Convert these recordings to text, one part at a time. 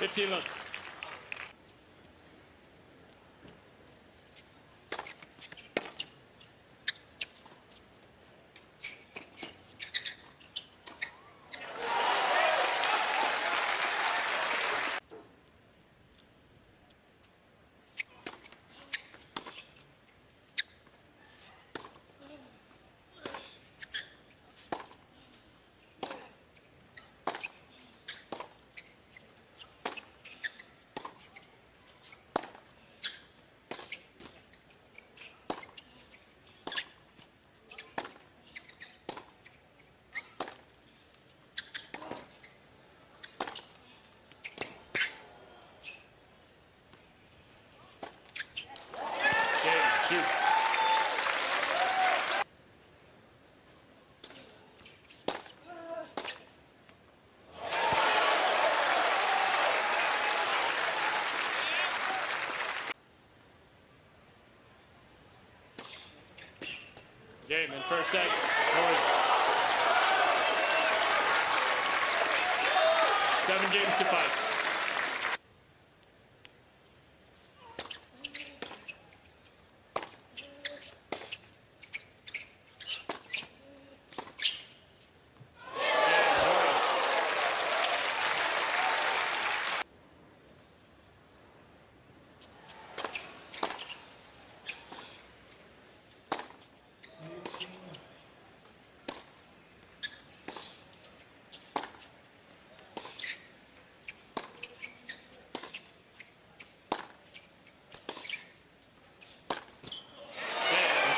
Good team up. Game in first set. Seven games to five. Game, Norrie.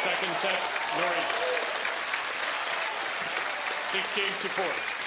Game, the second Six games to four.